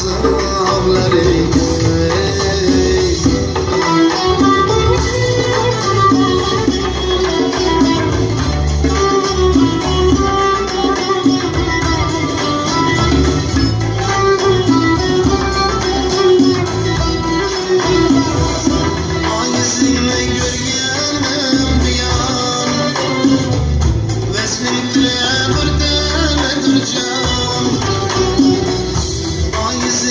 deryası